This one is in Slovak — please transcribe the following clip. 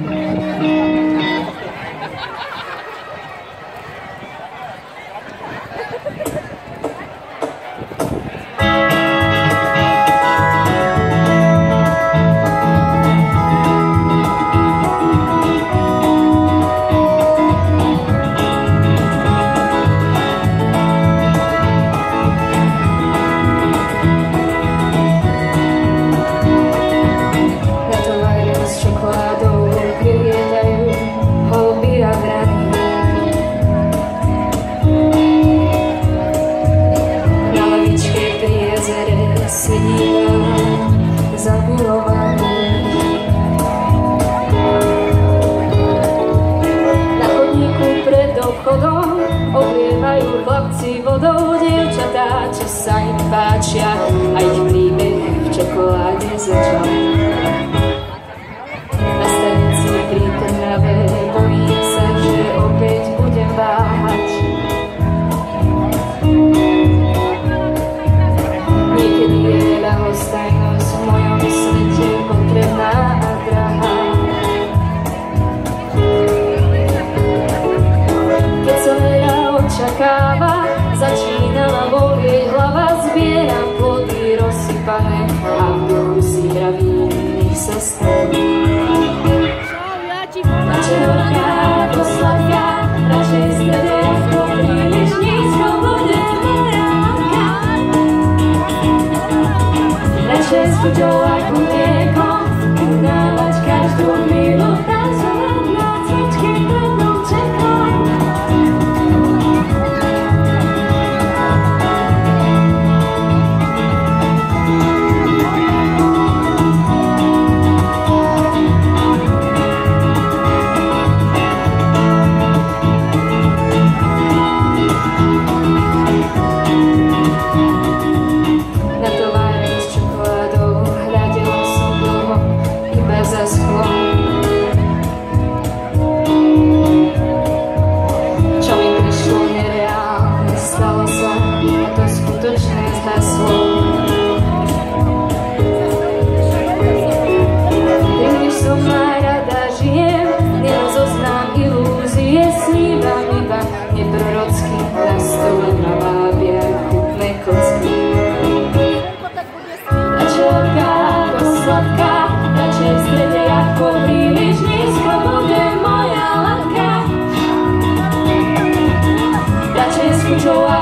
Yeah. obchodom oblievajú chlapci vodou dievčatá, čo sa im páčia a ich príbeh v čokoláde začal. for joy. joy.